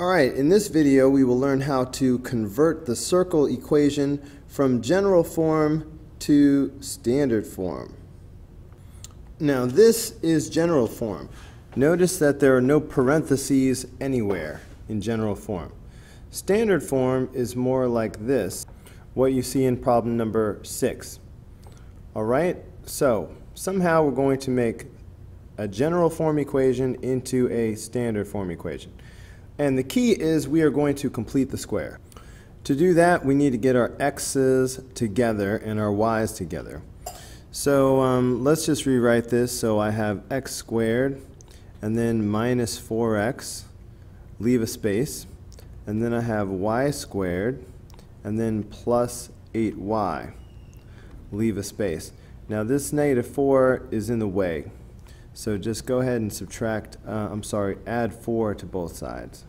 Alright, in this video we will learn how to convert the circle equation from general form to standard form. Now this is general form. Notice that there are no parentheses anywhere in general form. Standard form is more like this, what you see in problem number 6. Alright, so somehow we're going to make a general form equation into a standard form equation. And the key is we are going to complete the square. To do that, we need to get our x's together and our y's together. So um, let's just rewrite this. So I have x squared and then minus 4x, leave a space. And then I have y squared and then plus 8y, leave a space. Now this negative 4 is in the way. So just go ahead and subtract, uh, I'm sorry, add 4 to both sides.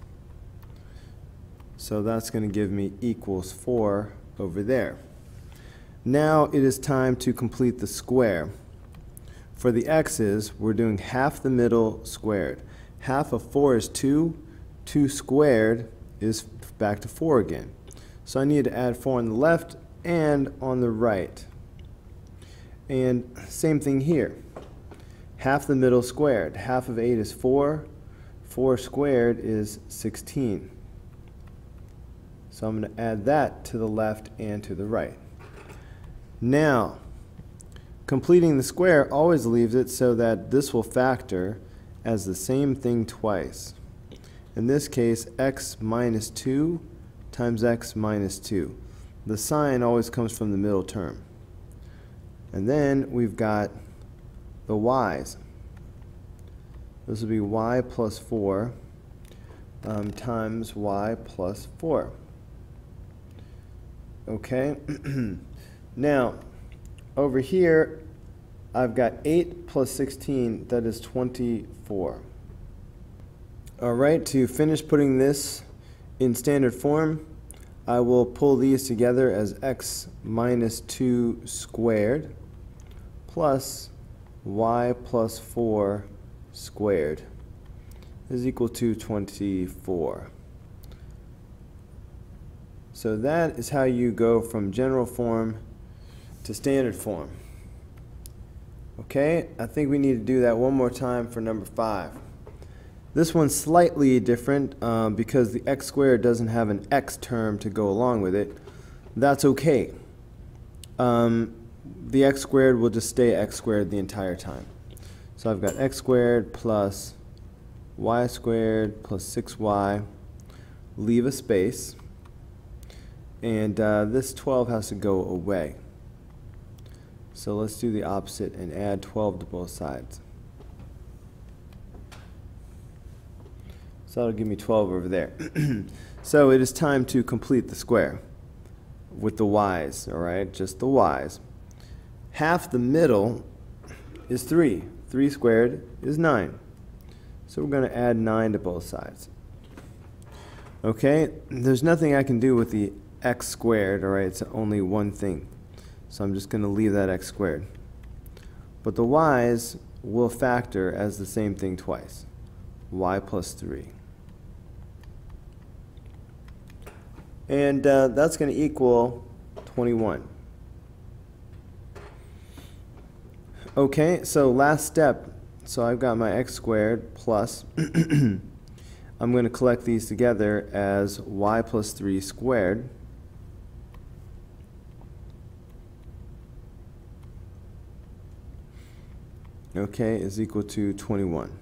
So that's going to give me equals 4 over there. Now it is time to complete the square. For the x's, we're doing half the middle squared. Half of 4 is 2. 2 squared is back to 4 again. So I need to add 4 on the left and on the right. And same thing here half the middle squared. Half of 8 is 4. 4 squared is 16. So I'm going to add that to the left and to the right. Now, completing the square always leaves it so that this will factor as the same thing twice. In this case, x minus 2 times x minus 2. The sign always comes from the middle term. And then we've got the y's. This would be y plus 4 um, times y plus 4. Okay? now, over here, I've got 8 plus 16, that is 24. All right, to finish putting this in standard form, I will pull these together as x minus 2 squared plus y plus 4 squared is equal to 24. So that is how you go from general form to standard form. Okay, I think we need to do that one more time for number 5. This one's slightly different um, because the x squared doesn't have an x term to go along with it. That's okay. Um, the x squared will just stay x squared the entire time. So I've got x squared plus y squared plus 6y, leave a space, and uh, this 12 has to go away. So let's do the opposite and add 12 to both sides. So that'll give me 12 over there. so it is time to complete the square with the y's, all right? Just the y's half the middle is 3. 3 squared is 9. So we're going to add 9 to both sides. Okay, there's nothing I can do with the x squared, all right? It's only one thing. So I'm just going to leave that x squared. But the y's will factor as the same thing twice. y plus 3. And uh, that's going to equal 21. Okay, so last step. So I've got my x squared plus, I'm going to collect these together as y plus 3 squared. Okay, is equal to 21.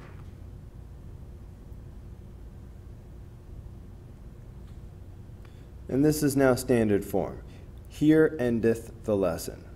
And this is now standard form. Here endeth the lesson.